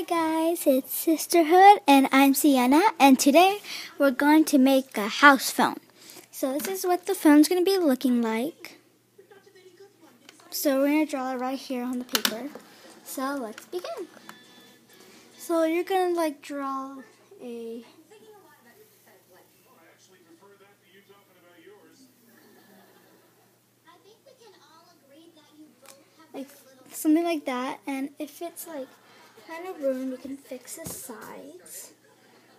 Hi guys, it's Sisterhood and I'm Sienna and today we're going to make a house phone. So this is what the phone's going to be looking like. So we're going to draw it right here on the paper. So let's begin. So you're going to like draw a like something like that and if it's like kind of ruined, we can fix the sides.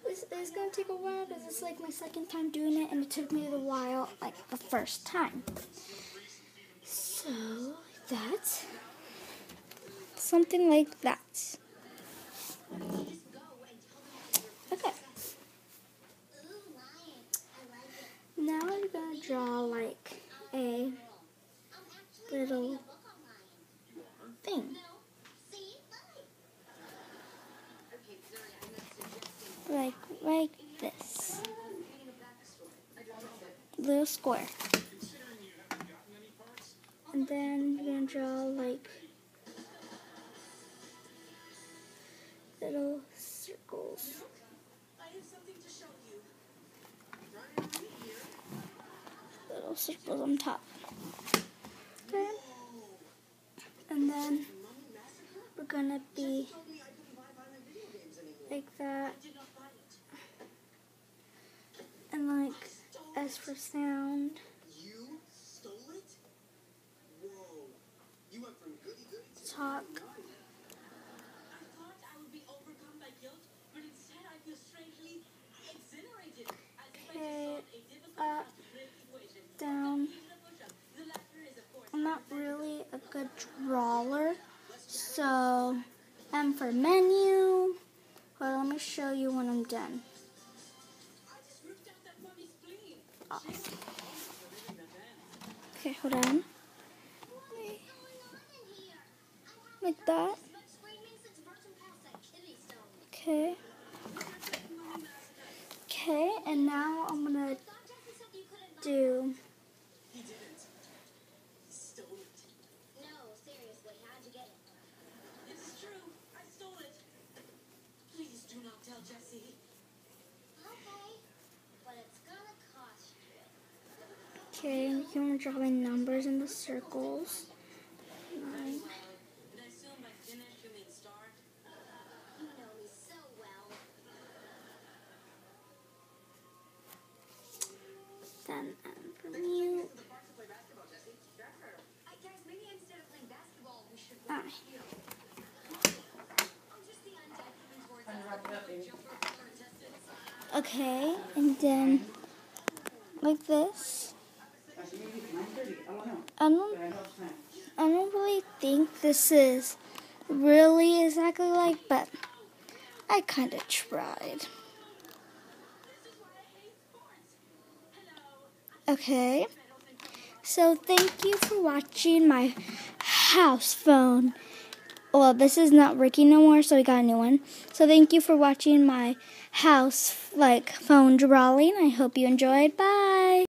This is going to take a while because it's like my second time doing it and it took me a while like the first time. So, that. Something like that. Okay. Now I'm going to draw like a little thing. Like like this. Little square. And then you're gonna draw like little circles. Little circles on top. Okay. And then we're gonna be like that. And like, as for sound. You stole it? Whoa. You went from goody goody to talk. Okay, up, down. I'm not really a good drawer, so M for menu. But let me show you when I'm done. Okay, hold on. Like that. Okay. Okay, and now I'm gonna do Okay, you can draw my numbers in the circles. Nine. Then um, for mute. Ah. Okay, and then like this. I don't, I don't really think this is really exactly like, but I kind of tried. Okay, so thank you for watching my house phone. Well, this is not working no more, so we got a new one. So thank you for watching my house like phone drawing. I hope you enjoyed. Bye.